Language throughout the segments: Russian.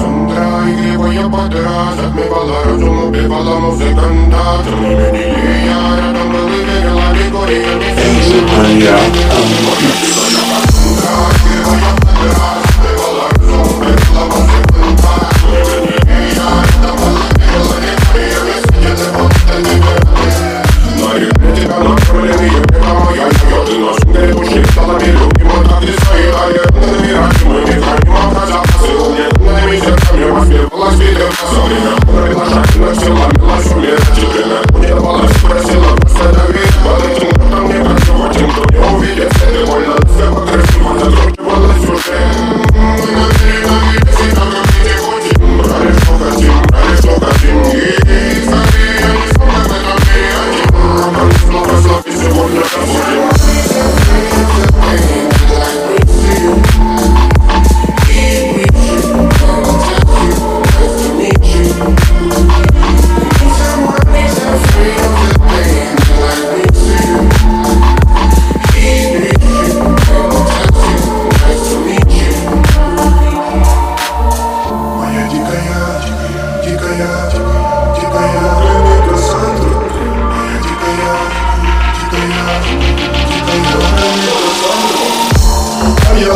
Sandra y Grego y Apatra Zat me balara, tu mu pe bala muzikanta Tu mi ne diliya, radam bali vegala, Grego y Apatra Things are playing out, приглашательных сил ломилась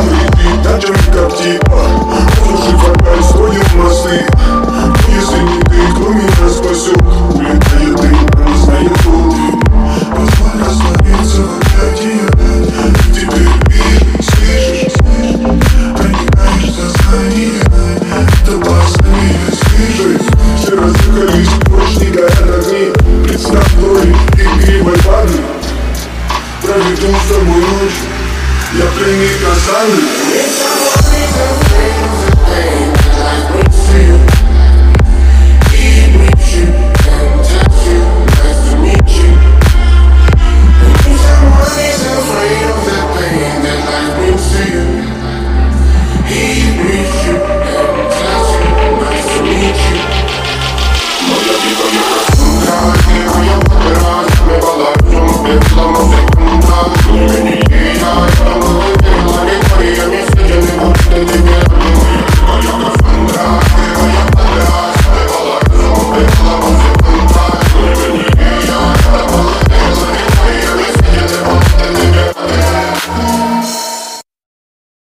А выпит, даже как типа Слушай, опять строим мосты. Но если не ты, кто меня спасет? Улетает дым, проносная волны Позволь расслабиться в объятия И теперь видишь, слышишь Проникаешь в сознание. Это опасные слышишь Все разыхались, ночь не горят огни. Представь мной игривой парни Проведу с тобой ночь Я пленник Кассандры It's a